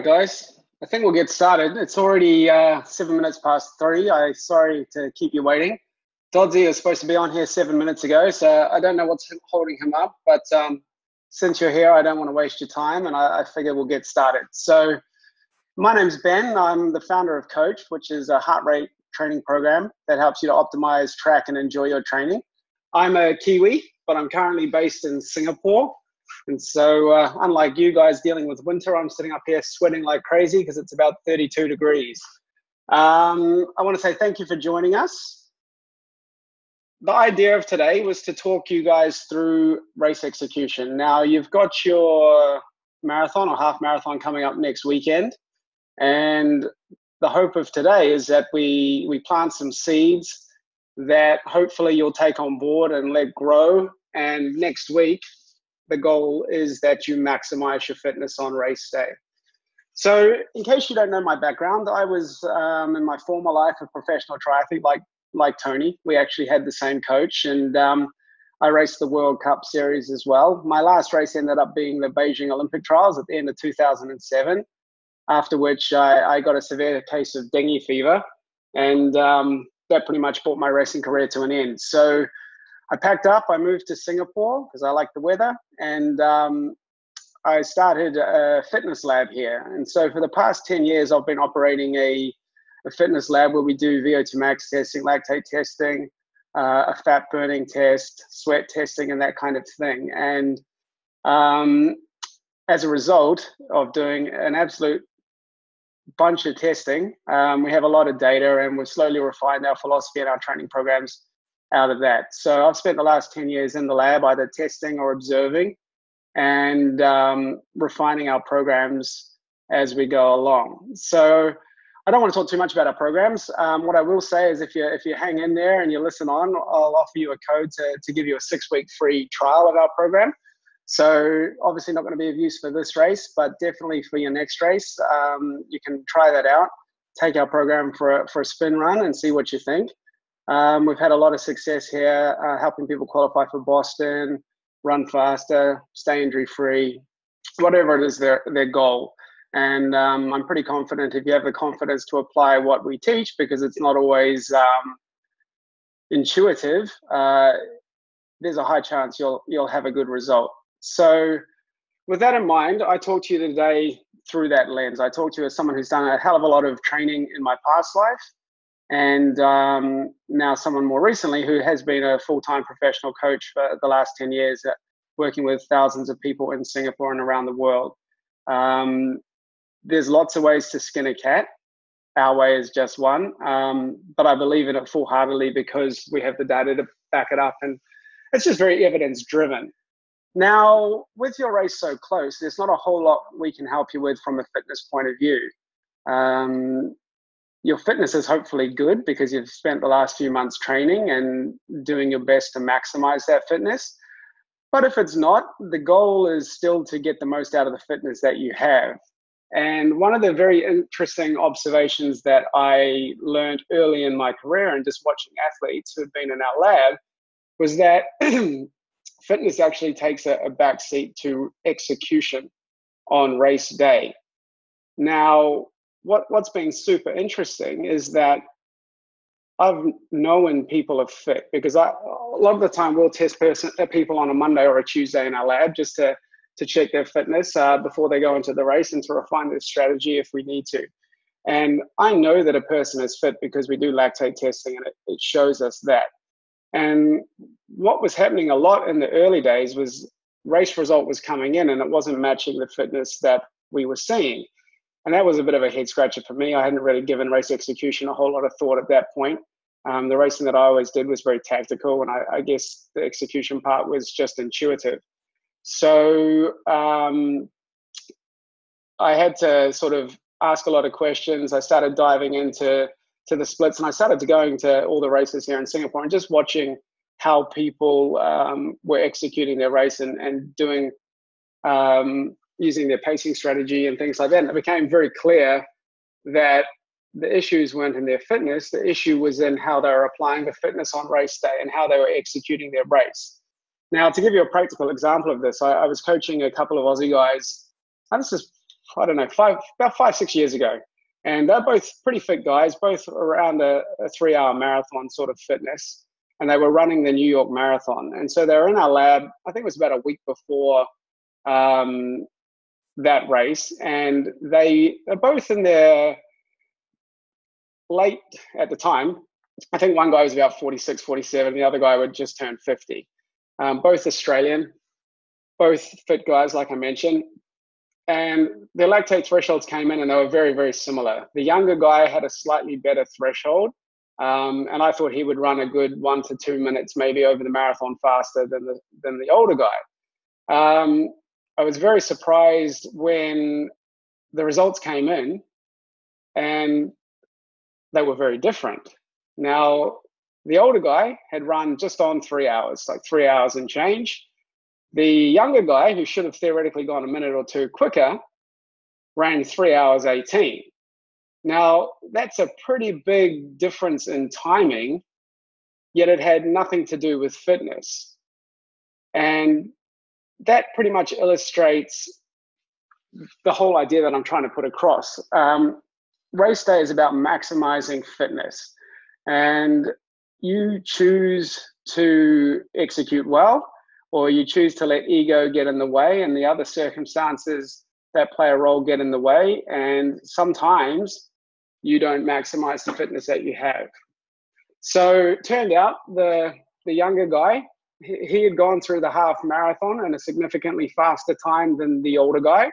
right, guys. I think we'll get started. It's already uh, seven minutes past three. I sorry to keep you waiting. Dodzy was supposed to be on here seven minutes ago, so I don't know what's holding him up. But um, since you're here, I don't want to waste your time, and I, I figure we'll get started. So, my name's Ben. I'm the founder of Coached, which is a heart rate training program that helps you to optimize, track, and enjoy your training. I'm a Kiwi, but I'm currently based in Singapore. And so, uh, unlike you guys dealing with winter, I'm sitting up here sweating like crazy because it's about 32 degrees. Um, I want to say thank you for joining us. The idea of today was to talk you guys through race execution. Now, you've got your marathon or half marathon coming up next weekend. And the hope of today is that we, we plant some seeds that hopefully you'll take on board and let grow. And next week, the goal is that you maximize your fitness on race day. So, in case you don't know my background, I was um, in my former life a professional triathlete, like like Tony. We actually had the same coach, and um, I raced the World Cup Series as well. My last race ended up being the Beijing Olympic Trials at the end of 2007. After which, I, I got a severe case of dengue fever, and um, that pretty much brought my racing career to an end. So I packed up, I moved to Singapore because I like the weather, and um, I started a fitness lab here. And so for the past 10 years, I've been operating a, a fitness lab where we do VO2 max testing, lactate testing, uh, a fat burning test, sweat testing, and that kind of thing. And um, as a result of doing an absolute bunch of testing, um, we have a lot of data and we've slowly refined our philosophy and our training programs out of that. So I've spent the last 10 years in the lab either testing or observing and um, refining our programs as we go along. So I don't want to talk too much about our programs. Um, what I will say is if you if you hang in there and you listen on, I'll offer you a code to, to give you a six week free trial of our program. So obviously not going to be of use for this race, but definitely for your next race, um, you can try that out. Take our program for a, for a spin run and see what you think. Um, we've had a lot of success here, uh, helping people qualify for Boston, run faster, stay injury free, whatever it is their their goal. And um, I'm pretty confident if you have the confidence to apply what we teach, because it's not always um, intuitive. Uh, there's a high chance you'll you'll have a good result. So, with that in mind, I talk to you today through that lens. I talk to you as someone who's done a hell of a lot of training in my past life and um, now someone more recently who has been a full-time professional coach for the last 10 years uh, working with thousands of people in singapore and around the world. Um, there's lots of ways to skin a cat. Our way is just one. Um, but i believe in it full-heartedly because we have the data to back it up and it's just very evidence driven now with your race so close there's not a whole lot we can help you with from a fitness point of view. Um, your fitness is hopefully good because you've spent the last few months training and doing your best to maximize that fitness. But if it's not, the goal is still to get the most out of the fitness that you have. And one of the very interesting observations that I learned early in my career and just watching athletes who had been in our lab was that fitness actually takes a, a backseat to execution on race day. Now, what what's been super interesting is that I've known people are fit because I, a lot of the time we'll test person, uh, people on a Monday or a Tuesday in our lab just to to check their fitness uh, before they go into the race and to refine their strategy if we need to. And I know that a person is fit because we do lactate testing and it, it shows us that. And what was happening a lot in the early days was race result was coming in and it wasn't matching the fitness that we were seeing. And that was a bit of a head scratcher for me. I hadn't really given race execution a whole lot of thought at that point. Um, the racing that I always did was very tactical, and I, I guess the execution part was just intuitive. So um, I had to sort of ask a lot of questions. I started diving into to the splits, and I started going to all the races here in Singapore and just watching how people um, were executing their race and, and doing um, using their pacing strategy and things like that. And it became very clear that the issues weren't in their fitness. The issue was in how they were applying the fitness on race day and how they were executing their race. Now, to give you a practical example of this, I, I was coaching a couple of Aussie guys. This is I don't know, five about five six years ago, and they're both pretty fit guys, both around a, a three hour marathon sort of fitness, and they were running the New York Marathon, and so they were in our lab. I think it was about a week before um, that race, and they are both in their late at the time. I think one guy was about 46, 47, the other guy would just turn 50. Um, both Australian, both fit guys, like I mentioned. And their lactate thresholds came in and they were very, very similar. The younger guy had a slightly better threshold. Um, and I thought he would run a good one to two minutes, maybe over the marathon faster than the, than the older guy. Um, I was very surprised when the results came in and they were very different. Now, the older guy had run just on three hours, like three hours and change. The younger guy, who should have theoretically gone a minute or two quicker, ran three hours 18. Now, that's a pretty big difference in timing, yet it had nothing to do with fitness. And that pretty much illustrates the whole idea that I'm trying to put across. Um, race day is about maximizing fitness, and you choose to execute well, or you choose to let ego get in the way and the other circumstances that play a role get in the way. And sometimes you don't maximize the fitness that you have. So turned out the the younger guy he had gone through the half marathon in a significantly faster time than the older guy.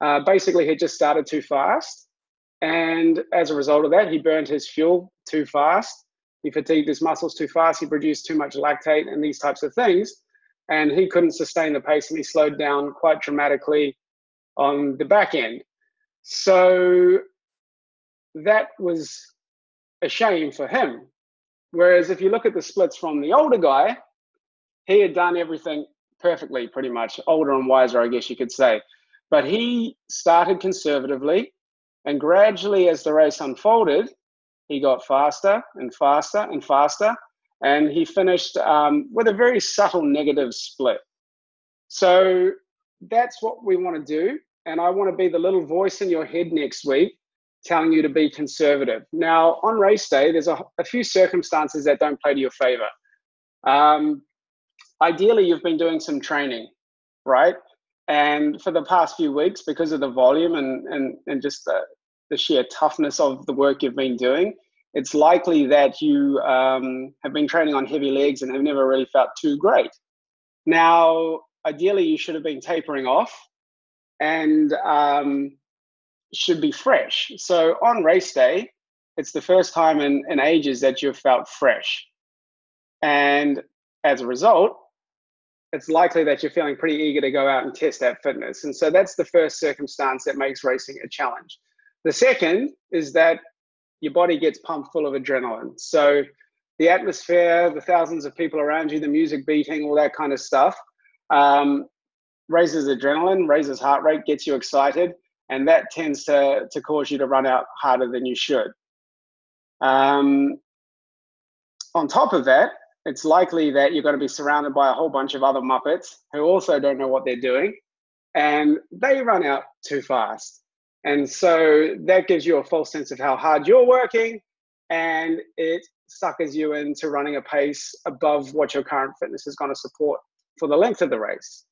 Uh, basically, he just started too fast. And as a result of that, he burned his fuel too fast. He fatigued his muscles too fast. He produced too much lactate and these types of things. And he couldn't sustain the pace and he slowed down quite dramatically on the back end. So that was a shame for him. Whereas if you look at the splits from the older guy, he had done everything perfectly, pretty much, older and wiser, I guess you could say. But he started conservatively, and gradually, as the race unfolded, he got faster and faster and faster, and he finished um, with a very subtle negative split. So that's what we want to do. And I want to be the little voice in your head next week telling you to be conservative. Now, on race day, there's a, a few circumstances that don't play to your favor. Um, ideally you've been doing some training, right? And for the past few weeks, because of the volume and, and, and just the, the sheer toughness of the work you've been doing, it's likely that you um, have been training on heavy legs and have never really felt too great. Now, ideally, you should have been tapering off and um, should be fresh. So on race day, it's the first time in, in ages that you've felt fresh. And as a result, it's likely that you're feeling pretty eager to go out and test that fitness. And so that's the first circumstance that makes racing a challenge. The second is that your body gets pumped full of adrenaline. So the atmosphere, the thousands of people around you, the music beating, all that kind of stuff um, raises adrenaline, raises heart rate, gets you excited, and that tends to, to cause you to run out harder than you should. Um, on top of that, it's likely that you're going to be surrounded by a whole bunch of other Muppets who also don't know what they're doing and they run out too fast. And so that gives you a false sense of how hard you're working and it suckers you into running a pace above what your current fitness is going to support for the length of the race.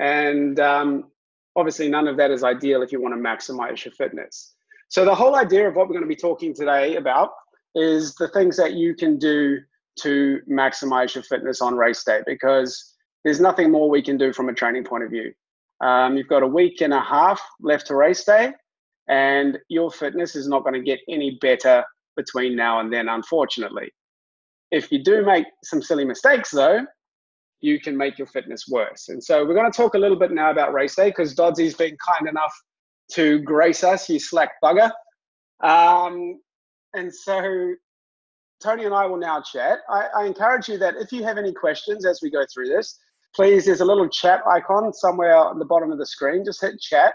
And um, obviously, none of that is ideal if you want to maximize your fitness. So, the whole idea of what we're going to be talking today about is the things that you can do to maximize your fitness on race day because there's nothing more we can do from a training point of view. Um, you've got a week and a half left to race day, and your fitness is not going to get any better between now and then, unfortunately. If you do make some silly mistakes, though, you can make your fitness worse. And so we're going to talk a little bit now about race day because Dodsy's been kind enough to grace us, you slack bugger. Um, and so Tony and I will now chat. I, I, encourage you that if you have any questions as we go through this, please, there's a little chat icon somewhere on the bottom of the screen. Just hit chat,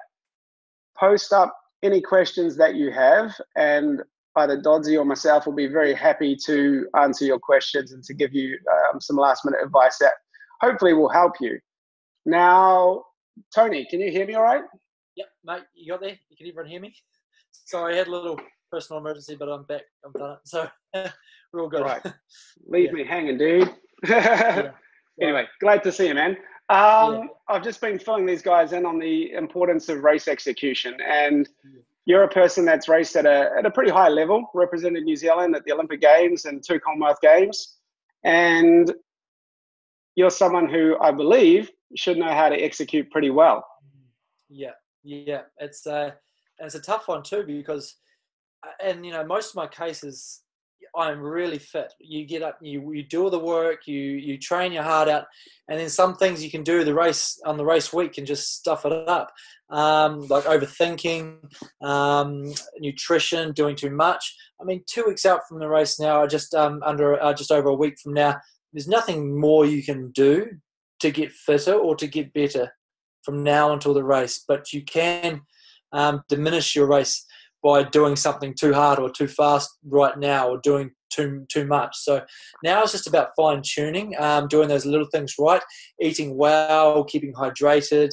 post up any questions that you have, and either Dodsy or myself will be very happy to answer your questions and to give you um, some last minute advice that hopefully will help you. Now, Tony, can you hear me all right? Yep, mate, you got there? Can everyone hear me? Sorry, I had a little personal emergency, but I'm back. I'm done. So we're all good. Right. Leave yeah. me hanging, dude. yeah. Anyway, glad to see you, man. Um, yeah. I've just been filling these guys in on the importance of race execution, and you're a person that's raced at a at a pretty high level, represented New Zealand at the Olympic Games and two Commonwealth Games, and you're someone who I believe should know how to execute pretty well. Yeah, yeah, it's uh, it's a tough one too because, and you know, most of my cases, I'm really fit. You get up, you you do all the work, you you train your heart out, and then some things you can do the race on the race week can just stuff it up, um, like overthinking, um, nutrition, doing too much. I mean, two weeks out from the race now, I just um, under uh, just over a week from now, there's nothing more you can do to get fitter or to get better from now until the race, but you can um, diminish your race by doing something too hard or too fast right now or doing too too much. So now it's just about fine tuning, um, doing those little things right, eating well, keeping hydrated,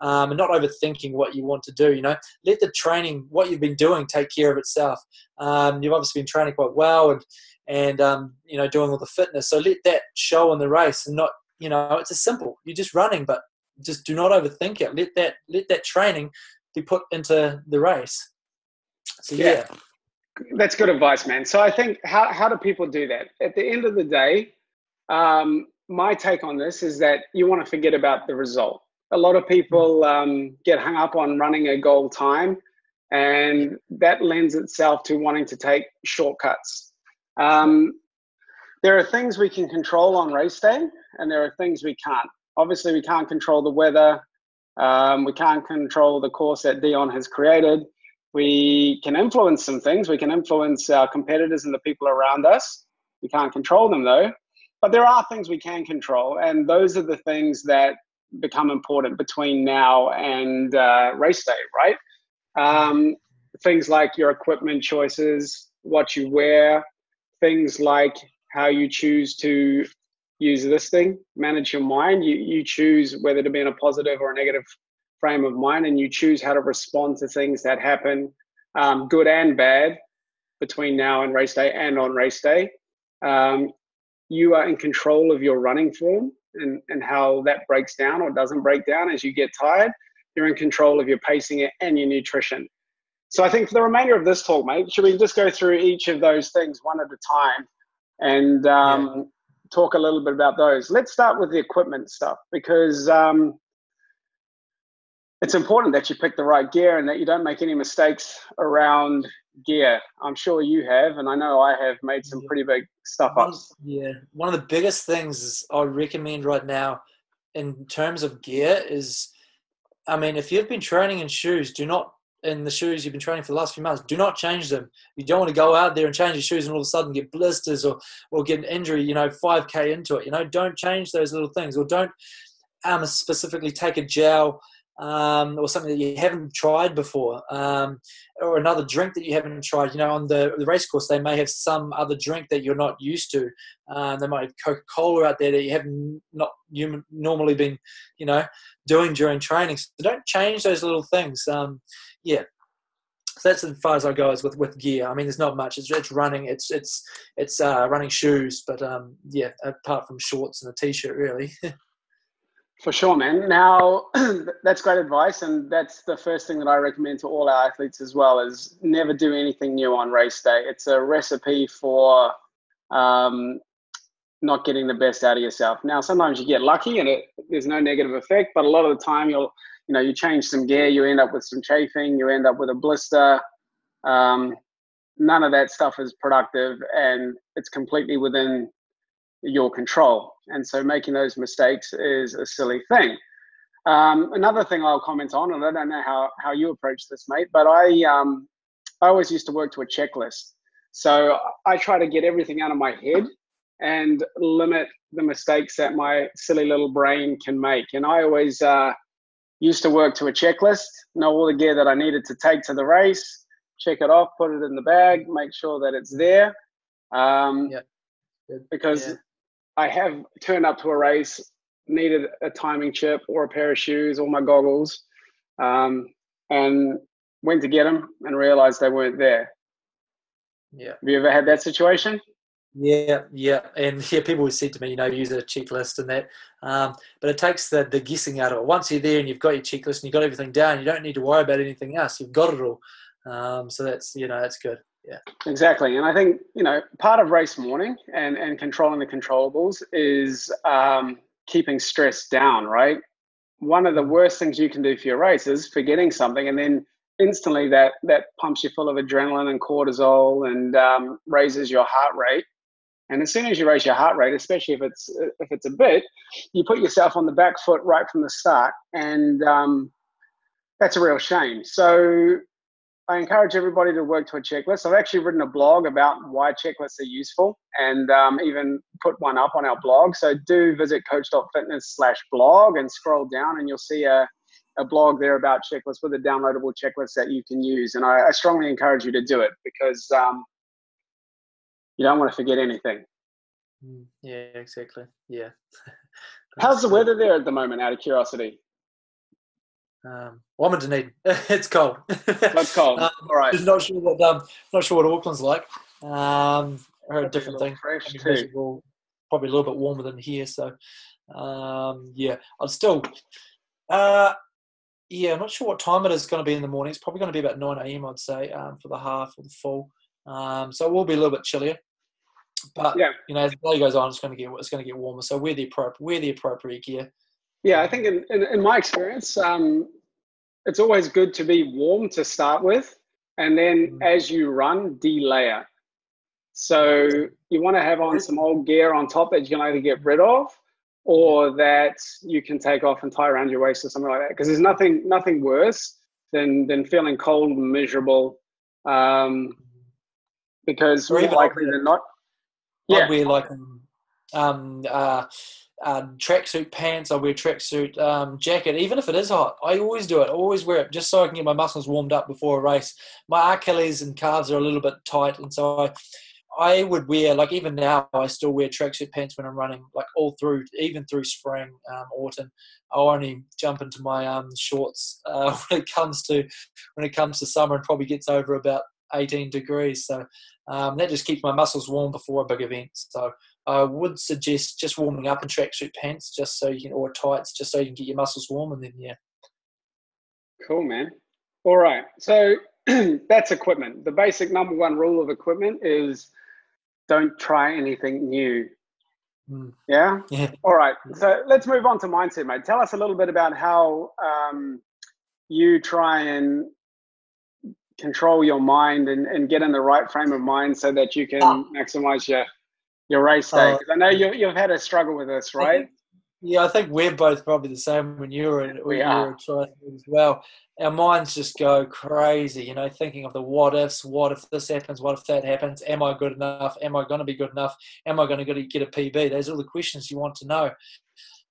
um, and not overthinking what you want to do. You know, let the training, what you've been doing, take care of itself. Um, you've obviously been training quite well and and um, you know doing all the fitness. So let that show in the race, and not you know it's a simple. You're just running, but just do not overthink it. Let that let that training be put into the race. So yeah. yeah. That's good advice, man. So I think how how do people do that? At the end of the day, um, my take on this is that you want to forget about the result. A lot of people um, get hung up on running a goal time, and that lends itself to wanting to take shortcuts. Um, there are things we can control on race day, and there are things we can't obviously we can't control the weather. Um, we can't control the course that Dion has created. We can influence some things. We can influence our competitors and the people around us. We can't control them though. But there are things we can control, and those are the things that become important between now and uh, race day, right? Um, things like your equipment choices, what you wear, things like how you choose to use this thing, manage your mind. You, you choose whether to be in a positive or a negative frame of mind, and you choose how to respond to things that happen, um, good and bad, between now and race day and on race day. Um, you are in control of your running form and, and how that breaks down or doesn't break down as you get tired. You're in control of your pacing and your nutrition. So I think for the remainder of this talk, mate, should we just go through each of those things one at a time and um, talk a little bit about those. Let's start with the equipment stuff because um, it's important that you pick the right gear and that you don't make any mistakes around gear. I'm sure you have, and I know I have made some pretty big stuff ups. Yeah, one of the biggest things I recommend right now in terms of gear is, I mean, if you've been training in shoes, do not in the shoes you've been training for the last few months, do not change them. You don't want to go out there and change your shoes and all of a sudden get blisters or, or get an injury, you know, 5K into it. You know, don't change those little things or don't um, specifically take a gel um, or something that you haven't tried before, um, or another drink that you haven't tried. You know, on the, the race course, they may have some other drink that you're not used to. Um, they might have Coca Cola out there that you have not you normally been, you know, doing during training. So don't change those little things. Um, yeah. So that's as far as I go as with, with gear. I mean, there's not much. It's, it's running. It's it's it's uh, running shoes, but um, yeah, apart from shorts and a t-shirt, really. For sure, man. Now, that's great advice, and that's the first thing that I recommend to all our athletes as well: is never do anything new on race day. It's a recipe for um, not getting the best out of yourself. Now, sometimes you get lucky, and it, there's no negative effect, but a lot of the time, you'll you know you change some gear, you end up with some chafing, you end up with a blister. Um, none of that stuff is productive, and it's completely within your control. And so making those mistakes is a silly thing. Um, another thing I'll comment on, and I don't know how, how you approach this, mate, but I, um, I always used to work to a checklist. So I try to get everything out of my head and limit the mistakes that my silly little brain can make. And I always uh, used to work to a checklist, know all the gear that I needed to take to the race, check it off, put it in the bag, make sure that it's there. Um, yep. Because yeah. I have turned up to a race, needed a timing chip or a pair of shoes or my goggles. Um, and went to get them and realized they weren't there. Yeah. Have you ever had that situation? Yeah, yeah, and yeah, people always said to me, you know, use a checklist and that, um, but it takes the, the guessing out of it. Once you're there and you've got your checklist and you've got everything down, you don't need to worry about anything else. You've got it all, um, so that's you know that's good. Yeah, exactly. And I think you know part of race morning and and controlling the controllables is um, keeping stress down. Right, one of the worst things you can do for your race is forgetting something and then instantly that that pumps you full of adrenaline and cortisol and um, raises your heart rate and as soon as you raise your heart rate especially if it's if it's a bit you put yourself on the back foot right from the start and um, that's a real shame so I encourage everybody to work to a checklist. I've actually written a blog about why checklists are useful and um, even put one up on our blog. So do visit coached.fitness slash blog and scroll down and you'll see a, a blog there about checklists with a downloadable checklist that you can use. And I, I strongly encourage you to do it because um, you don't want to forget anything. Mm, yeah, exactly. Yeah. How's the weather there at the moment, out of curiosity? Um, well, I'm in Dunedin. it's cold. It's cold. um, All right. Not sure what um, not sure what Auckland's like. Um, I heard a different thing. Fresh too. Probably a little bit warmer than here. So, um, yeah, I'm still. Uh, yeah, I'm not sure what time it is going to be in the morning. It's probably going to be about 9 a.m. I'd say um, for the half or the full. Um, so it will be a little bit chillier. But yeah. you know, as the day goes on, it's going to get it's going to get warmer. So wear the appropriate wear the appropriate gear. Yeah, I think in, in, in my experience, um, it's always good to be warm to start with, and then mm-hmm. as you run, delayer. So you want to have on some old gear on top that you can either get rid of, or that you can take off and tie around your waist or something like that. Because there's nothing nothing worse than than feeling cold and miserable. Um, because more likely than not, yeah, wear like um uh, uh, tracksuit pants. I wear tracksuit um, jacket, even if it is hot. I always do it. I always wear it just so I can get my muscles warmed up before a race. My Achilles and calves are a little bit tight, and so I, I would wear like even now I still wear tracksuit pants when I'm running, like all through, even through spring, um, autumn. I only jump into my um, shorts uh, when it comes to when it comes to summer and probably gets over about 18 degrees. So um, that just keeps my muscles warm before a big event. So I would suggest just warming up in tracksuit pants, just so you can, or tights, just so you can get your muscles warm, and then yeah. Cool, man. All right, so that's equipment. The basic number one rule of equipment is don't try anything new. Mm. Yeah? Yeah. All right. So let's move on to mindset, mate. Tell us a little bit about how um, you try and control your mind and, and get in the right frame of mind so that you can oh. maximize your your race day? Because uh, I know you, you've had a struggle with this, right? Yeah, I think we're both probably the same when you were in, when we you were triathlon as well. Our minds just go crazy, you know, thinking of the what ifs. What if this happens? What if that happens? Am I good enough? Am I going to be good enough? Am I going to get a PB? Those are all the questions you want to know.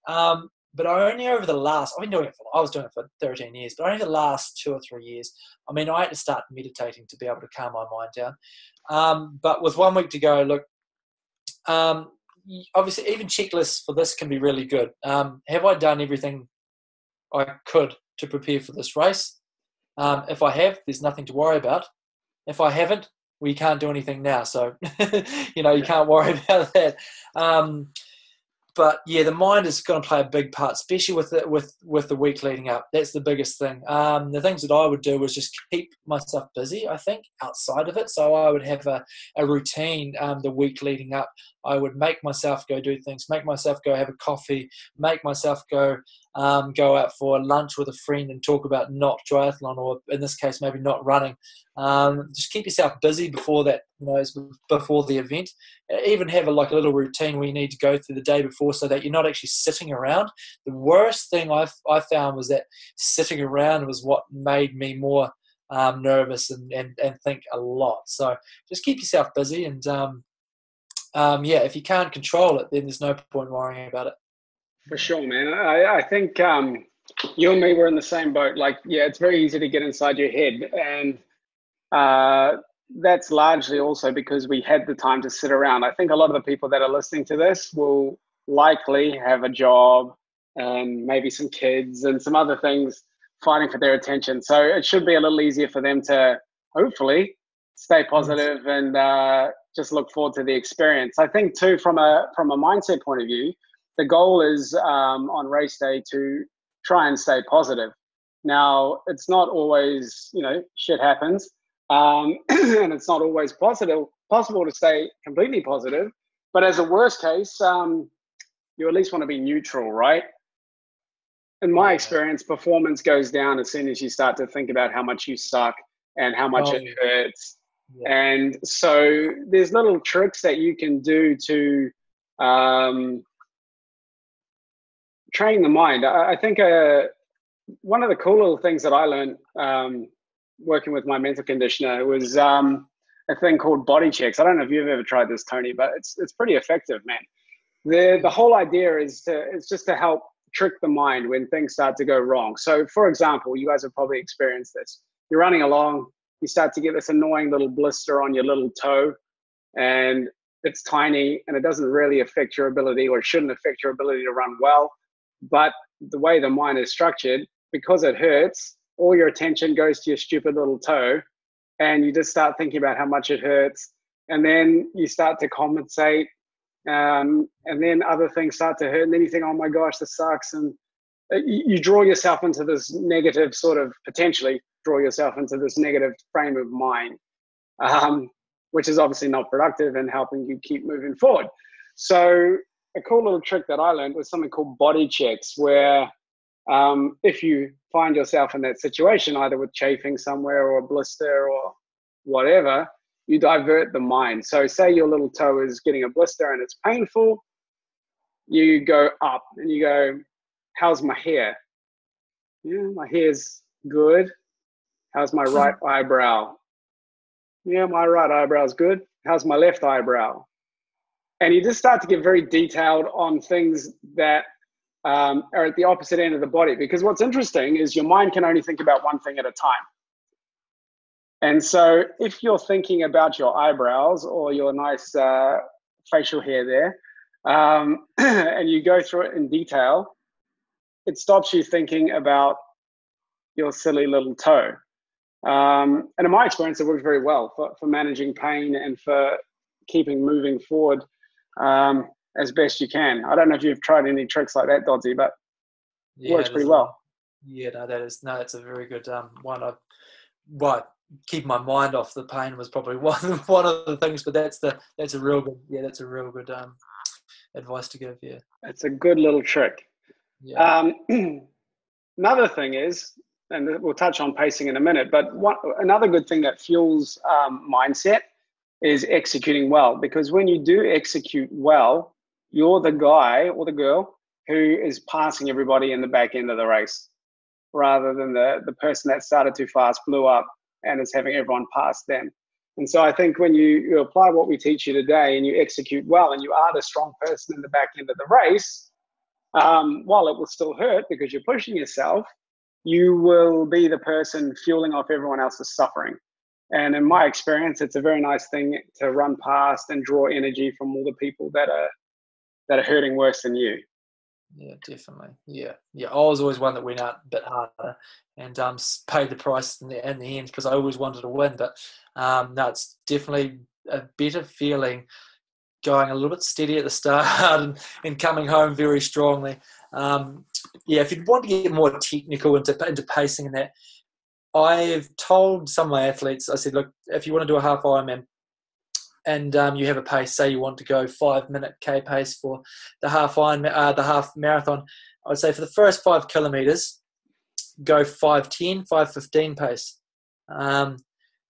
Um, but only over the last, I've been doing it for, I was doing it for 13 years, but only the last two or three years, I mean, I had to start meditating to be able to calm my mind down. Um, but with one week to go, look, um, obviously, even checklists for this can be really good. Um, have I done everything I could to prepare for this race? Um, if I have, there's nothing to worry about. If I haven't, we can't do anything now. So, you know, you can't worry about that. But yeah, the mind is going to play a big part, especially with the, with with the week leading up. That's the biggest thing. Um, the things that I would do was just keep myself busy. I think outside of it, so I would have a, a routine um, the week leading up. I would make myself go do things, make myself go have a coffee, make myself go um, go out for lunch with a friend and talk about not triathlon or in this case maybe not running. Um, just keep yourself busy before that, you know, before the event. Even have a, like a little routine where you need to go through the day before so that you're not actually sitting around. The worst thing I I found was that sitting around was what made me more um, nervous and, and, and think a lot. So just keep yourself busy and um, um, yeah, if you can't control it, then there's no point worrying about it. For sure, man. I, I think um, you and me were in the same boat. Like, yeah, it's very easy to get inside your head. And uh, that's largely also because we had the time to sit around. I think a lot of the people that are listening to this will likely have a job and maybe some kids and some other things fighting for their attention. So it should be a little easier for them to hopefully stay positive and uh, just look forward to the experience. I think too, from a from a mindset point of view, the goal is um, on race day to try and stay positive. Now, it's not always, you know, shit happens, um, and it's not always possible possible to stay completely positive. But as a worst case, um, you at least want to be neutral, right? In my experience, performance goes down as soon as you start to think about how much you suck and how much oh, it hurts. Yeah. And so there's little tricks that you can do to um, train the mind. I, I think uh, one of the cool little things that I learned um, working with my mental conditioner was um, a thing called body checks. I don't know if you've ever tried this, Tony, but it's it's pretty effective, man. The the whole idea is to it's just to help trick the mind when things start to go wrong. So, for example, you guys have probably experienced this. You're running along, you start to get this annoying little blister on your little toe, and it's tiny and it doesn't really affect your ability or shouldn't affect your ability to run well. But the way the mind is structured, because it hurts, all your attention goes to your stupid little toe and you just start thinking about how much it hurts. And then you start to compensate. Um, and then other things start to hurt. And then you think, oh my gosh, this sucks. And uh, you, you draw yourself into this negative sort of potentially draw yourself into this negative frame of mind, um, which is obviously not productive and helping you keep moving forward. So a cool little trick that I learned was something called body checks, where um, if you find yourself in that situation, either with chafing somewhere or a blister or whatever, you divert the mind. So, say your little toe is getting a blister and it's painful, you go up and you go, How's my hair? Yeah, my hair's good. How's my right eyebrow? Yeah, my right eyebrow's good. How's my left eyebrow? And you just start to get very detailed on things that um, are at the opposite end of the body. Because what's interesting is your mind can only think about one thing at a time. And so if you're thinking about your eyebrows or your nice uh, facial hair there, um, and you go through it in detail, it stops you thinking about your silly little toe. Um, and in my experience, it works very well for, for managing pain and for keeping moving forward. Um, as best you can. I don't know if you've tried any tricks like that, Dodgy, but yeah, works pretty well. Yeah, no, that is no, that's a very good um, one. I what keep my mind off the pain was probably one one of the things, but that's the that's a real good yeah, that's a real good um, advice to give. Yeah, it's a good little trick. Yeah. Um, another thing is, and we'll touch on pacing in a minute, but one, another good thing that fuels um, mindset is executing well because when you do execute well you're the guy or the girl who is passing everybody in the back end of the race rather than the, the person that started too fast, blew up, and is having everyone pass them. And so I think when you, you apply what we teach you today and you execute well and you are the strong person in the back end of the race, um, while it will still hurt because you're pushing yourself, you will be the person fueling off everyone else's suffering. And in my experience, it's a very nice thing to run past and draw energy from all the people that are that are hurting worse than you. Yeah, definitely. Yeah, yeah. I was always one that went out a bit harder and um, paid the price in the, in the end because I always wanted to win. But um, no, it's definitely a better feeling going a little bit steady at the start and, and coming home very strongly. Um, yeah, if you want to get more technical into, into pacing and that, I've told some of my athletes, I said, look, if you want to do a half Ironman, and um, you have a pace, say you want to go five minute K pace for the half iron, uh, the half marathon, I would say for the first five kilometers, go 510, 515 pace. Um,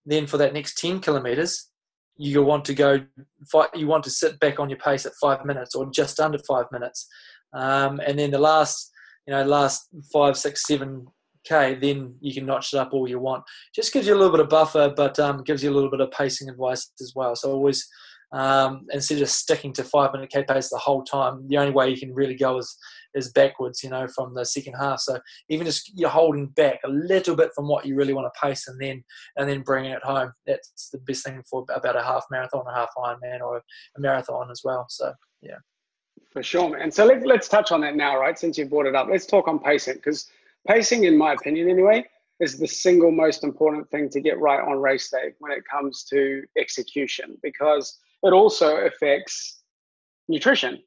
then for that next 10 kilometers, you want to go, you want to sit back on your pace at five minutes or just under five minutes. Um, and then the last, you know, last five, six, seven okay, then you can notch it up all you want. Just gives you a little bit of buffer, but um, gives you a little bit of pacing advice as well. So always, um, instead of sticking to five minute K pace the whole time, the only way you can really go is is backwards, you know, from the second half. So even just you're holding back a little bit from what you really want to pace, and then and then bringing it home. That's the best thing for about a half marathon, a half Ironman, or a marathon as well. So yeah. For sure, man. So let, let's touch on that now, right? Since you brought it up, let's talk on pacing because pacing, in my opinion, anyway, is the single most important thing to get right on race day when it comes to execution because it also affects nutrition.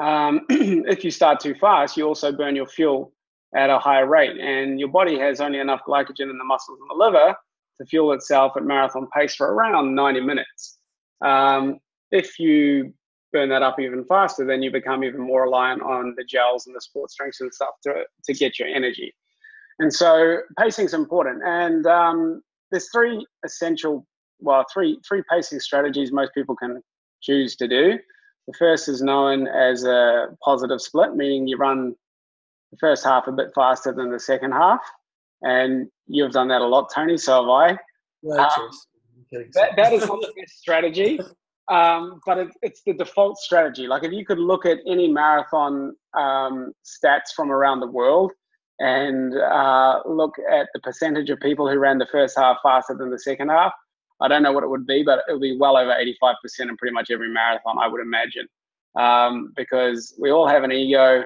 Um, if you start too fast, you also burn your fuel at a higher rate, and your body has only enough glycogen in the muscles and the liver to fuel itself at marathon pace for around 90 minutes. Um, if you burn that up even faster, then you become even more reliant on the gels and the sports drinks and stuff to, to get your energy. And so pacing is important. And um, there's three essential, well, three three pacing strategies most people can choose to do. The first is known as a positive split, meaning you run the first half a bit faster than the second half. And you've done that a lot, Tony. So have I. No, um, that, that is best strategy, um, but it, it's the default strategy. Like if you could look at any marathon um, stats from around the world and uh, look at the percentage of people who ran the first half faster than the second half, I don't know what it would be, but it would be well over 85% in pretty much every marathon, I would imagine. Um, because we all have an ego.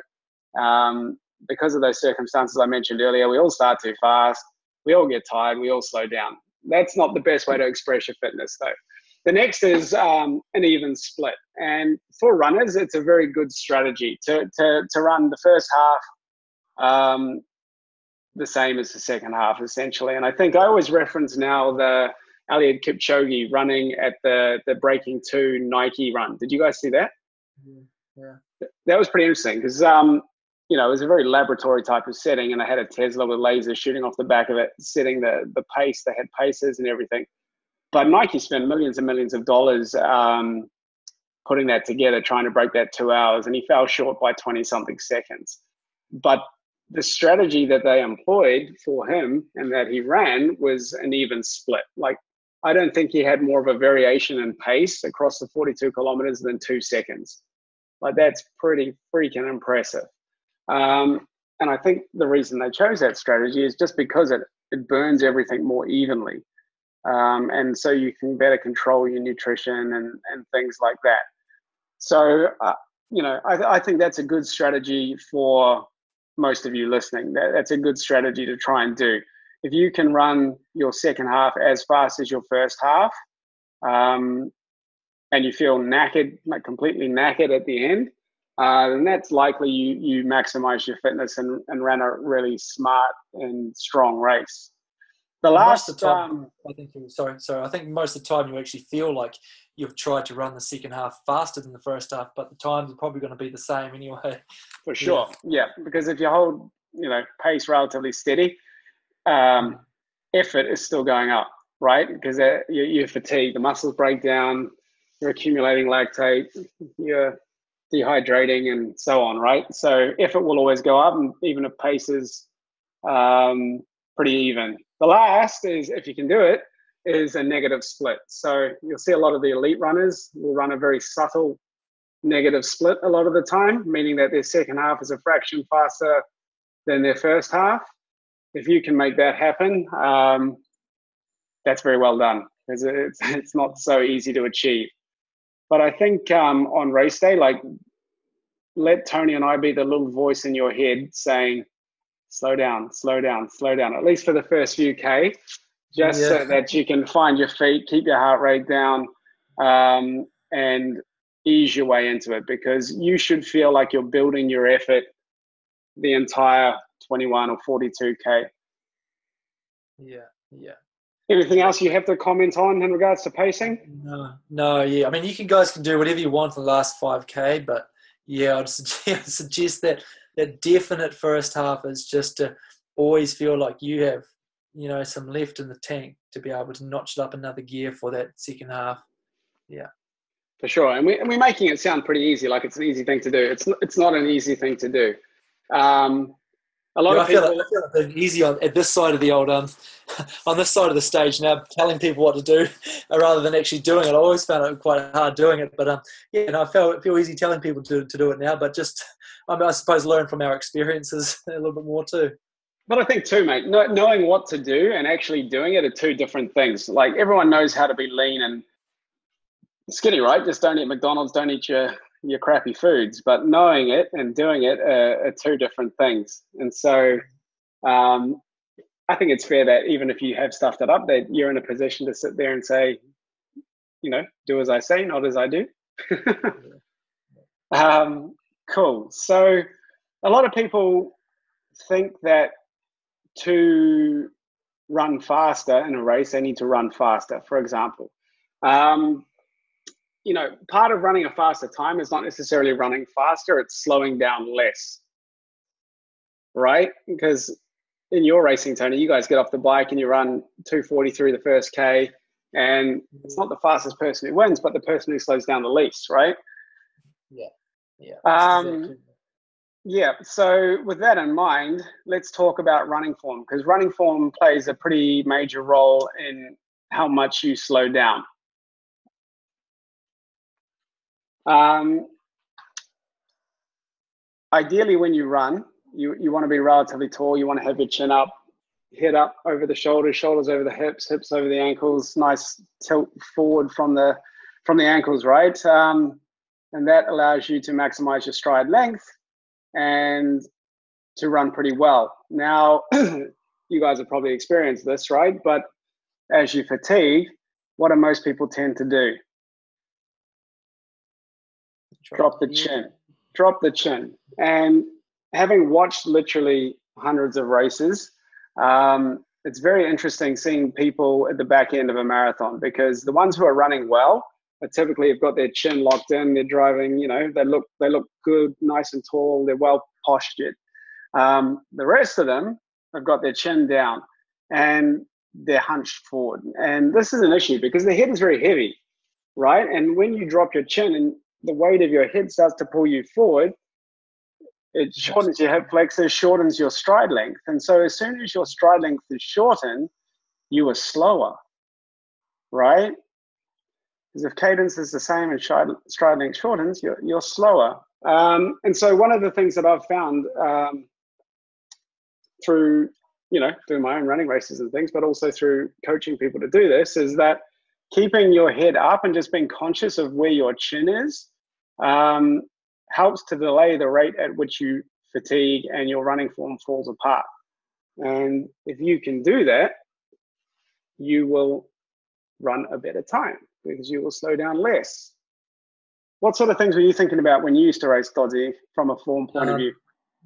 Um, because of those circumstances I mentioned earlier, we all start too fast. We all get tired. We all slow down. That's not the best way to express your fitness, though. The next is um, an even split. And for runners, it's a very good strategy to, to, to run the first half um, the same as the second half, essentially. And I think I always reference now the Eliud Kipchoge running at the, the Breaking 2 Nike run. Did you guys see that? Yeah. That was pretty interesting because um, you know, it was a very laboratory type of setting, and I had a Tesla with lasers shooting off the back of it, setting the the pace. They had paces and everything. But Nike spent millions and millions of dollars um, putting that together, trying to break that two hours, and he fell short by twenty something seconds. But the strategy that they employed for him and that he ran was an even split. Like I don't think he had more of a variation in pace across the 42 kilometers than two seconds. Like that's pretty freaking impressive. Um, and I think the reason they chose that strategy is just because it, it burns everything more evenly. Um, and so you can better control your nutrition and, and things like that. So, uh, you know, I, I think that's a good strategy for most of you listening. That, that's a good strategy to try and do. If you can run your second half as fast as your first half, um, and you feel knackered, like completely knackered at the end, uh, then that's likely you you maximize your fitness and, and ran a really smart and strong race. The last most of the time, um, I think you, sorry, sorry. I think most of the time you actually feel like you've tried to run the second half faster than the first half, but the times are probably going to be the same anyway. For sure, yeah. yeah because if you hold you know pace relatively steady, um, effort is still going up, right? Because uh, you, you're fatigued, the muscles break down, you're accumulating lactate, you're dehydrating and so on, right? So effort will always go up, and even if pace is um, pretty even. The last is, if you can do it, is a negative split. So you'll see a lot of the elite runners will run a very subtle negative split a lot of the time, meaning that their second half is a fraction faster than their first half. If you can make that happen, um, that's very well done because it's, it's not so easy to achieve. But I think um, on race day, like let Tony and I be the little voice in your head saying, slow down, slow down, slow down, at least for the first few K, just yeah. so that you can find your feet, keep your heart rate down, um, and ease your way into it because you should feel like you're building your effort the entire 21 or 42K. Yeah, yeah. Anything else you have to comment on in regards to pacing? No, no, yeah. I mean, you can guys can do whatever you want for the last five k, but yeah, I'd suggest, suggest that that definite first half is just to always feel like you have, you know, some left in the tank to be able to notch it up another gear for that second half. Yeah. For sure, and, we, and we're making it sound pretty easy, like it's an easy thing to do. It's it's not an easy thing to do. Um, a lot yeah, of people. I feel, like, I feel like easy on at this side of the old um, on this side of the stage now, telling people what to do rather than actually doing it. I always found it quite hard doing it, but um, yeah, and I feel feel easy telling people to to do it now. But just, I, mean, I suppose, learn from our experiences a little bit more too. But I think too, mate, knowing what to do and actually doing it are two different things. Like everyone knows how to be lean and skinny, right? Just don't eat McDonald's, don't eat your your crappy foods, but knowing it and doing it are, are two different things. And so um, I think it's fair that even if you have stuffed it up, that you're in a position to sit there and say, you know, do as I say, not as I do. um, cool. So, a lot of people think that to run faster in a race, they need to run faster. For example, um, you know, part of running a faster time is not necessarily running faster; it's slowing down less, right? Because in your racing, Tony, you guys get off the bike and you run 240 through the first K, and it's not the fastest person who wins, but the person who slows down the least, right? Yeah, yeah. Um. Yeah, so with that in mind, let's talk about running form because running form plays a pretty major role in how much you slow down. Um, ideally, when you run, you, you want to be relatively tall. You want to have your chin up, head up over the shoulders, shoulders over the hips, hips over the ankles. Nice tilt forward from the from the ankles, right? Um, and that allows you to maximize your stride length and to run pretty well. Now, you guys have probably experienced this, right? But as you fatigue, what do most people tend to do? Drop, the chin. Drop the chin. And having watched literally hundreds of races, um, it's very interesting seeing people at the back end of a marathon because the ones who are running well are typically have got their chin locked in. They're driving, you know, they look they look good, nice and tall. They're well postured. Um, the rest of them have got their chin down and they're hunched forward. And this is an issue because the head is very heavy, right? And when you drop your chin and the weight of your head starts to pull you forward, it shortens your hip flexors, shortens your stride length. And so as soon as your stride length is shortened, you are slower, right? Because if cadence is the same and stride length shortens, you're, you're slower. Um, and so one of the things that I've found um, through, you know, doing my own running races and things, but also through coaching people to do this is that keeping your head up and just being conscious of where your chin is um, helps to delay the rate at which you fatigue and your running form falls apart. And if you can do that, you will run a better time because you will slow down less. What sort of things were you thinking about when you used to race Dodsy from a form point um, of view?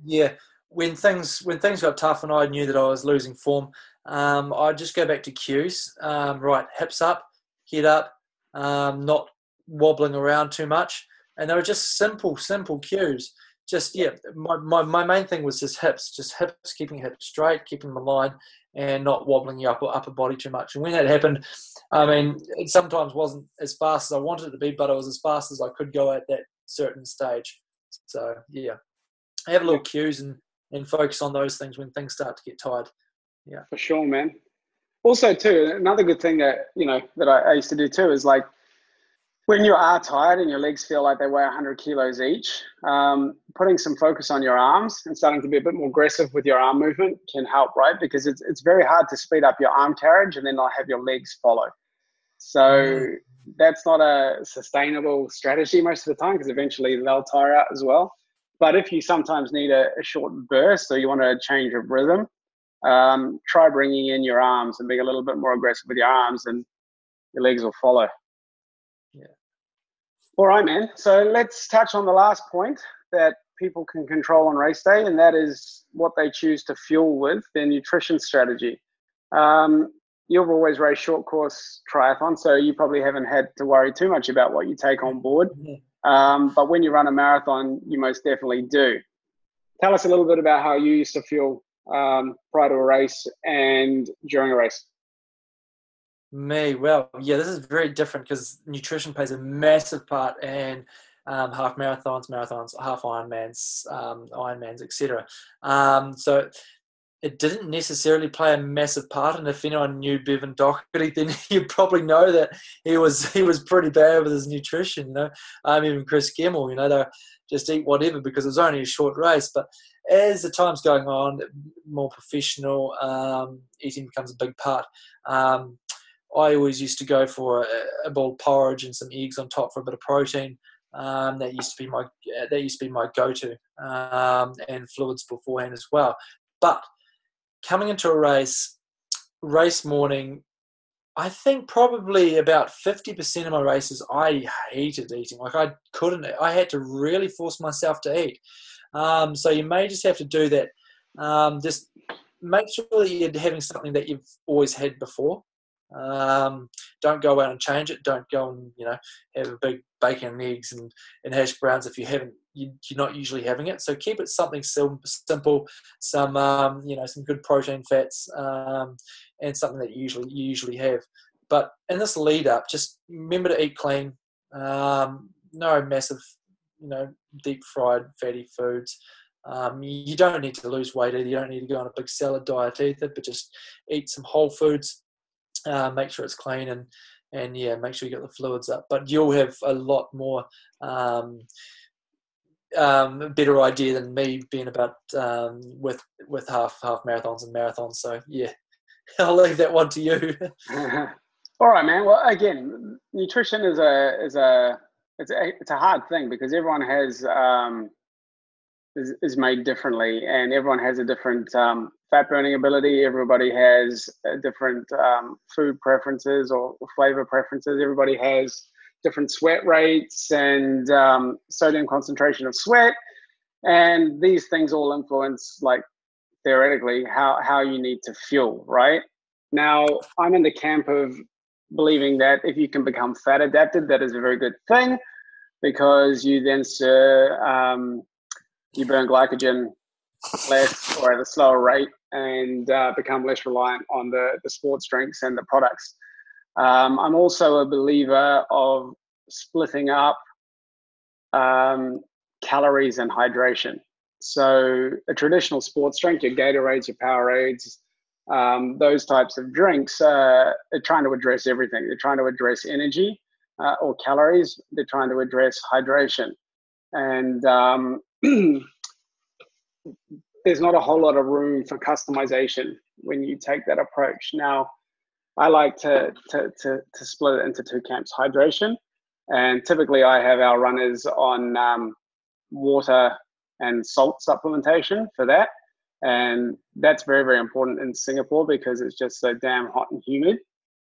Yeah, when things when things got tough and I knew that I was losing form, um, I'd just go back to cues. Um, right, hips up, head up, um, not wobbling around too much and they were just simple, simple cues. Just yeah, my, my, my main thing was just hips, just hips, keeping hips straight, keeping them aligned, and not wobbling your upper upper body too much. And when that happened, I mean, it sometimes wasn't as fast as I wanted it to be, but it was as fast as I could go at that certain stage. So yeah, have a little cues and and focus on those things when things start to get tired. Yeah, for sure, man. Also, too, another good thing that you know that I, I used to do too is like when you are tired and your legs feel like they weigh 100 kilos each, um, putting some focus on your arms and starting to be a bit more aggressive with your arm movement can help, right? Because it's, it's very hard to speed up your arm carriage and then not have your legs follow. So mm. that's not a sustainable strategy most of the time because eventually they'll tire out as well. But if you sometimes need a, a short burst or you want a change of rhythm, um, try bringing in your arms and being a little bit more aggressive with your arms and your legs will follow. All right, man. So let's touch on the last point that people can control on race day, and that is what they choose to fuel with their nutrition strategy. Um, you've always raced short course triathlon, so you probably haven't had to worry too much about what you take on board. Mm-hmm. Um, but when you run a marathon, you most definitely do. Tell us a little bit about how you used to fuel um, prior to a race and during a race. Me, well, yeah, this is very different because nutrition plays a massive part in um, half marathons, marathons, half Ironmans, um, Ironmans, etc. Um, so it didn't necessarily play a massive part. And if anyone knew Bevan Docherty, then you probably know that he was he was pretty bad with his nutrition. You know, um, even Chris Gemmell, you know, they just eat whatever because it was only a short race. But as the time's going on, more professional um, eating becomes a big part. Um, I always used to go for a, a bowl of porridge and some eggs on top for a bit of protein. Um, that used to be my that used to be my go-to, um, and fluids beforehand as well. But coming into a race, race morning, I think probably about 50% of my races I hated eating. Like I couldn't, I had to really force myself to eat. Um, so you may just have to do that. Um, just make sure that you're having something that you've always had before. Um, don't go out and change it. Don't go and you know have a big bacon and eggs and, and hash browns if you haven't you, are not usually having it. So keep it something simple, some um, you know some good protein fats, um, and something that you usually you usually have. But in this lead up, just remember to eat clean. Um, no massive, you know, deep fried fatty foods. Um, you don't need to lose weight either. You don't need to go on a big salad diet either, but just eat some whole foods. Uh, make sure it's clean and and yeah, make sure you get the fluids up. But you'll have a lot more um, um, better idea than me being about um, with with half half marathons and marathons. So yeah, I'll leave that one to you. All right, man. Well, again, nutrition is a is a it's a it's a hard thing because everyone has um, is, is made differently, and everyone has a different um, fat burning ability. Everybody has different um, food preferences or, or flavor preferences. Everybody has different sweat rates and um, sodium concentration of sweat, and these things all influence like theoretically how how you need to fuel. Right now, I'm in the camp of believing that if you can become fat adapted, that is a very good thing because you then um, you burn glycogen less or at a slower rate and uh, become less reliant on the, the sports drinks and the products. Um, I'm also a believer of splitting up um, calories and hydration. So, a traditional sports drink, your Gatorades, your Powerades, um, those types of drinks uh, are trying to address everything. They're trying to address energy uh, or calories, they're trying to address hydration. And um, there's not a whole lot of room for customization when you take that approach. Now, I like to, to, to, to split it into two camps hydration. And typically, I have our runners on um, water and salt supplementation for that. And that's very, very important in Singapore because it's just so damn hot and humid.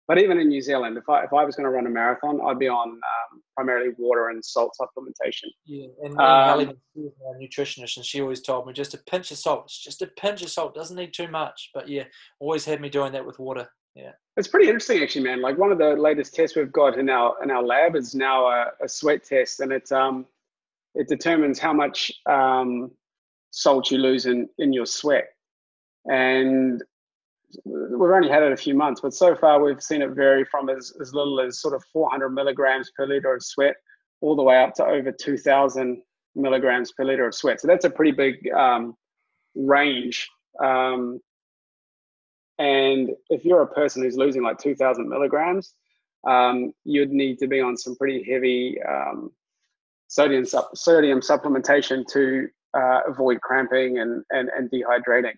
But even in New Zealand, if I if I was going to run a marathon, I'd be on um, primarily water and salt supplementation. Yeah, and, um, Hallie, nutritionist, and she always told me just a pinch of salt. It's just a pinch of salt. Doesn't need too much. But yeah, always had me doing that with water. Yeah, it's pretty interesting actually, man. Like one of the latest tests we've got in our in our lab is now a, a sweat test, and it's um it determines how much um, salt you lose in in your sweat. And we've only had it a few months, but so far we've seen it vary from as, as little as sort of 400 milligrams per liter of sweat all the way up to over 2000 milligrams per liter of sweat. So that's a pretty big um, range. Um, and if you're a person who's losing like 2000 milligrams, um, you'd need to be on some pretty heavy um, sodium, sodium supplementation to uh, avoid cramping and, and, and dehydrating.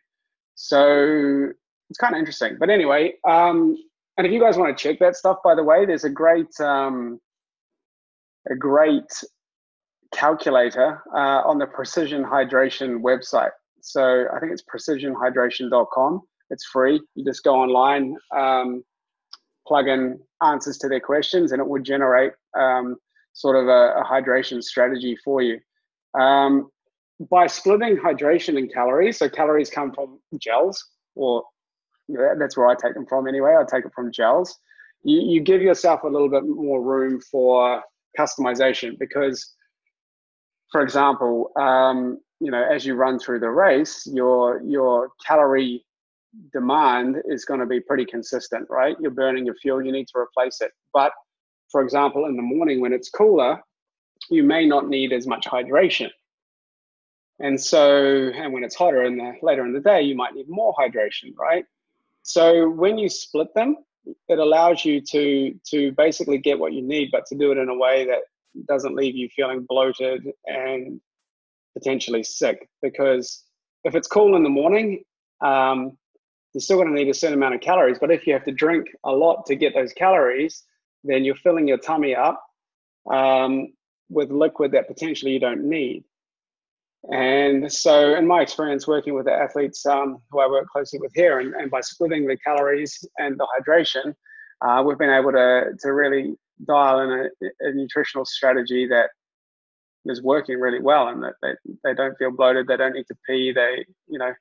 So it's kind of interesting. But anyway, um, and if you guys want to check that stuff, by the way, there's a great um, a great calculator uh, on the Precision Hydration website. So I think it's precisionhydration.com. It's free. You just go online, um, plug in answers to their questions, and it would generate um, sort of a, a, hydration strategy for you. Um, by splitting hydration and calories, so calories come from gels or that's where I take them from anyway. I take it from gels. You, you give yourself a little bit more room for customization because, for example, um, you know, as you run through the race, your your calorie demand is going to be pretty consistent, right? You're burning your fuel, you need to replace it. But for example, in the morning when it's cooler, you may not need as much hydration. And so, and when it's hotter in the later in the day, you might need more hydration, right? So when you split them, it allows you to to basically get what you need, but to do it in a way that doesn't leave you feeling bloated and potentially sick. Because if it's cool in the morning, um, you're still going to need a certain amount of calories. But if you have to drink a lot to get those calories, then you're filling your tummy up um, with liquid that potentially you don't need. And so, in my experience working with the athletes um, who I work closely with here, and, and by splitting the calories and the hydration, uh, we've been able to, to really dial in a, a, nutritional strategy that is working really well and that they, they don't feel bloated, they don't need to pee, they, you know,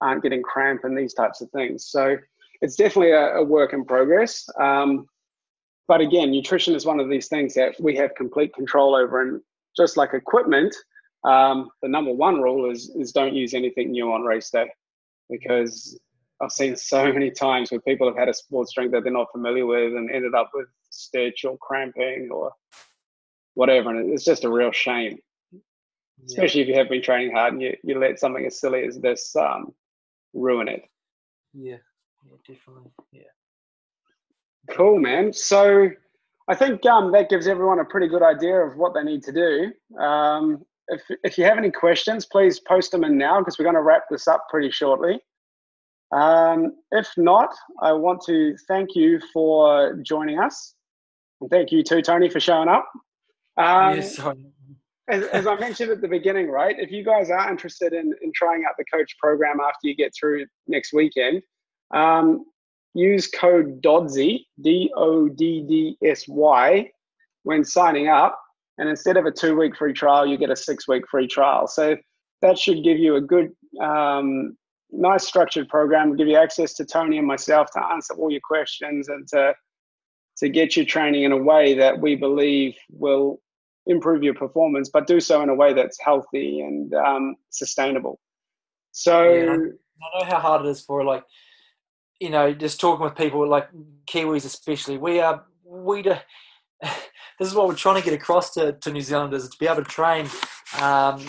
aren't getting cramp and these types of things. So it's definitely a, a work in progress. Um, but again, nutrition is one of these things that we have complete control over. And just like equipment, um, the number one rule is is don't use anything new on race day, because I've seen so many times where people have had a sports drink that they're not familiar with and ended up with stitch or cramping or whatever, and it's just a real shame. Yeah. Especially if you have been training hard and you, you let something as silly as this um, ruin it. Yeah, yeah, definitely. Yeah. Cool, man. So I think um, that gives everyone a pretty good idea of what they need to do. Um, if, if you have any questions, please post them in now because we're going to wrap this up pretty shortly. Um, if not, I want to thank you for joining us. And thank you too, Tony, for showing up. Um, yes, as, as, I mentioned at the beginning, right? If you guys are interested in, in trying out the Coached program after you get through next weekend, um, use code DODSY, D O D D S Y, when signing up. And instead of a two week free trial, you get a six week free trial. So that should give you a good, um, nice structured program, give you access to Tony and myself to answer all your questions and to, to get you training in a way that we believe will improve your performance, but do so in a way that's healthy and um, sustainable. So yeah, I know how hard it is for like you know, just talking with people like Kiwis, especially, we are we do. this is what we're trying to get across to, to New Zealanders to be able to train, um,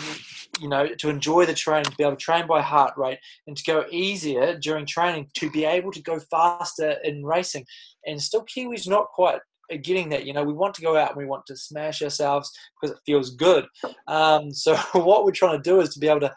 you know, to enjoy the training, to be able to train by heart rate, and to go easier during training, to be able to go faster in racing. And still, Kiwis not quite getting that. You know, we want to go out and we want to smash ourselves because it feels good. Um, so what we're trying to do is to be able to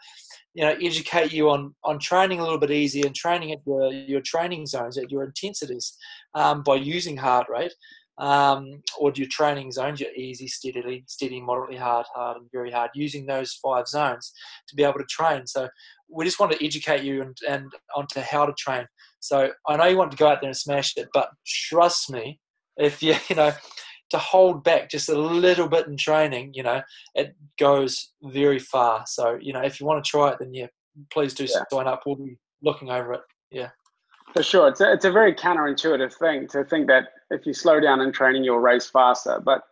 you know educate you on on training a little bit easier and training at your your training zones at your intensities um, by using heart rate um, or do your training zones your easy steadily steady moderately hard hard and very hard using those five zones to be able to train so we just want to educate you and, and onto how to train so i know you want to go out there and smash it but trust me if you you know to hold back just a little bit in training, you know, it goes very far. So, you know, if you want to try it, then yeah, please do yeah. sign up. We'll be looking over it. Yeah. For sure. It's a, it's a very counterintuitive thing to think that if you slow down in training, you'll race faster. But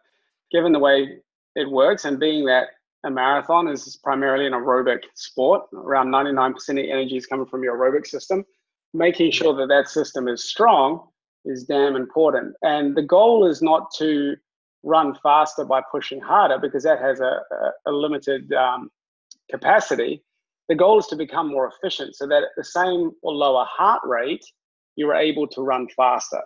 given the way it works and being that a marathon is primarily an aerobic sport, around 99% of the energy is coming from your aerobic system, making sure that that system is strong is damn important. And the goal is not to run faster by pushing harder because that has a, a, a limited um, capacity. The goal is to become more efficient so that at the same or lower heart rate, you're able to run faster.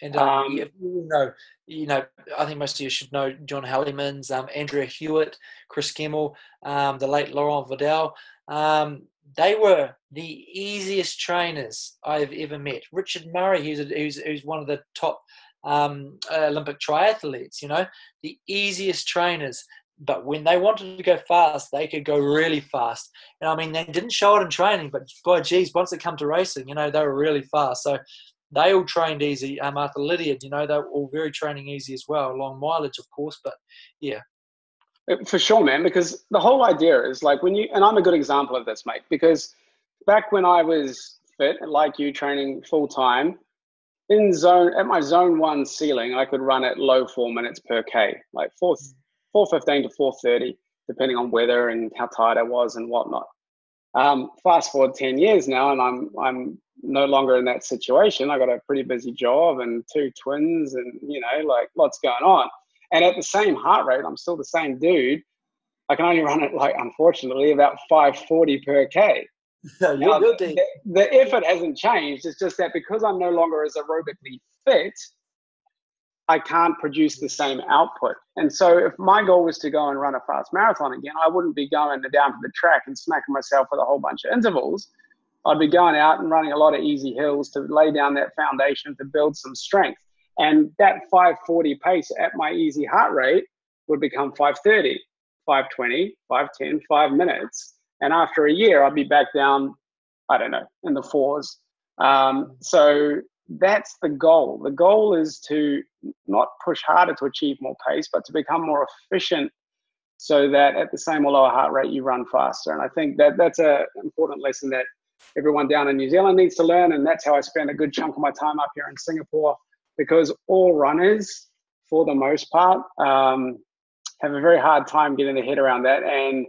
And um, um, you know, you know, I think most of you should know John Hellemans, um, Andrea Hewitt, Chris Gemmell, um, the late Laurent Vidal. Um, they were the easiest trainers I've ever met. Richard Murray, who's, a, who's, who's one of the top um, Olympic triathletes, you know, the easiest trainers. But when they wanted to go fast, they could go really fast. And I mean, they didn't show it in training, but by geez, once it come to racing, you know, they were really fast. So they all trained easy. Um, Arthur Lydiard, you know, they were all very training easy as well, long mileage, of course. But yeah, uh, for sure, man, because the whole idea is like when you, and I'm a good example of this, mate, because back when I was fit, like you, training full time, in zone, at my zone one ceiling, I could run at low four minutes per K, like four, 415 to 430, depending on weather and how tired I was and whatnot. Um, fast forward 10 years now, and I'm, I'm no longer in that situation. I got a pretty busy job and two twins and, you know, like lots going on. And at the same heart rate, I'm still the same dude. I can only run it like, unfortunately, about 540 per K. now, the, the effort hasn't changed. It's just that because I'm no longer as aerobically fit, I can't produce the same output. And so, if my goal was to go and run a fast marathon again, I wouldn't be going down to the track and smacking myself with a whole bunch of intervals. I'd be going out and running a lot of easy hills to lay down that foundation to build some strength. And that 540 pace at my easy heart rate would become 530. 520, 510, five minutes. And after a year, I'd be back down, I don't know, in the fours. Um, so that's the goal. The goal is to not push harder to achieve more pace, but to become more efficient so that at the same or lower heart rate, you run faster. And I think that that's an important lesson that everyone down in New Zealand needs to learn. And that's how I spend a good chunk of my time up here in Singapore because all runners, for the most part, um, have a very hard time getting their head around that and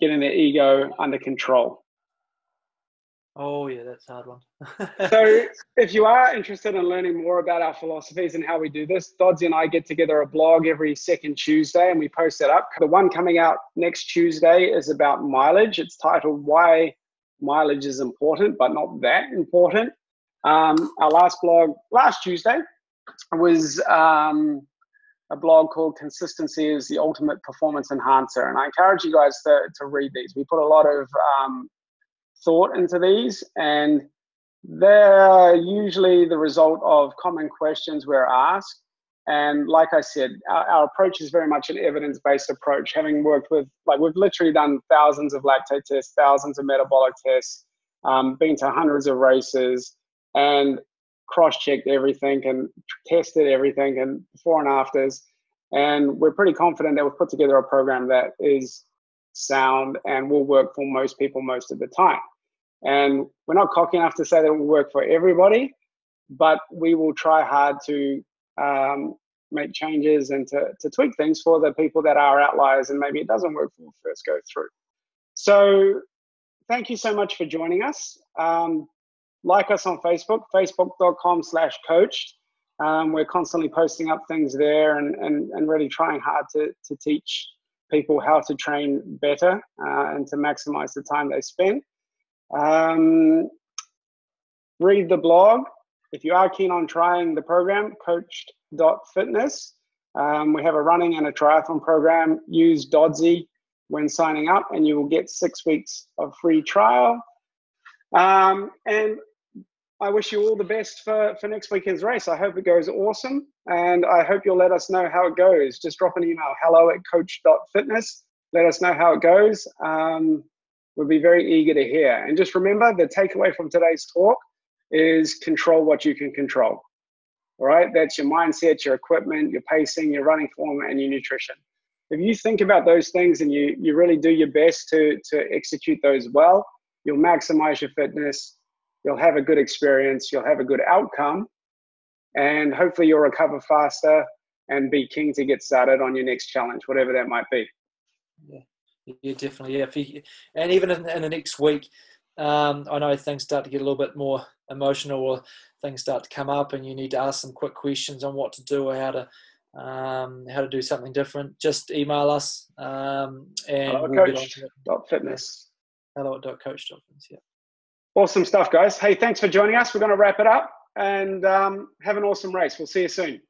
getting their ego under control. Oh yeah, that's a hard one. so if you are interested in learning more about our philosophies and how we do this, Dodsy and I get together a blog every second Tuesday and we post it up. The one coming out next Tuesday is about mileage. It's titled Why Mileage is Important, but Not That Important. Um, our last blog last Tuesday was um, a blog called Consistency is the Ultimate Performance Enhancer. And I encourage you guys to, to read these. We put a lot of um, thought into these, and they're usually the result of common questions we're asked. And like I said, our, our approach is very much an evidence based approach. Having worked with, like, we've literally done thousands of lactate tests, thousands of metabolic tests, um, been to hundreds of races, and cross checked everything and tested everything and before and afters. And we're pretty confident that we've put together a program that is sound and will work for most people most of the time. And we're not cocky enough to say that it will work for everybody, but we will try hard to um, make changes and to, to tweak things for the people that are outliers and maybe it doesn't work for first go through. So thank you so much for joining us. Um, like us on Facebook, facebook.com slash coached. Um, we're constantly posting up things there and, and, and really trying hard to, to teach people how to train better uh, and to maximize the time they spend. Um, read the blog. If you are keen on trying the program, coached.fitness. Um, we have a running and a triathlon program. Use Dodsy when signing up, and you will get six weeks of free trial. Um, and I wish you all the best for, for next weekend's race. I hope it goes awesome. And I hope you'll let us know how it goes. Just drop an email hello at coached.fitness. Let us know how it goes. Um, we'll be very eager to hear. And just remember the takeaway from today's talk is control what you can control. All right, that's your mindset, your equipment, your pacing, your running form, and your nutrition. If you think about those things and you, you really do your best to, to execute those well, you'll maximize your fitness, you'll have a good experience, you'll have a good outcome, and hopefully you'll recover faster and be keen to get started on your next challenge, whatever that might be. Yeah, yeah definitely. Yeah, you, and even in, in, the next week, um, I know things start to get a little bit more emotional, or things start to come up, and you need to ask some quick questions on what to do or how to um, how to do something different. Just email us um, and hello, we'll coach. Fitness. Hello at coach. Yeah. Awesome stuff, guys. Hey, thanks for joining us. We're going to wrap it up and um, have an awesome race. We'll see you soon.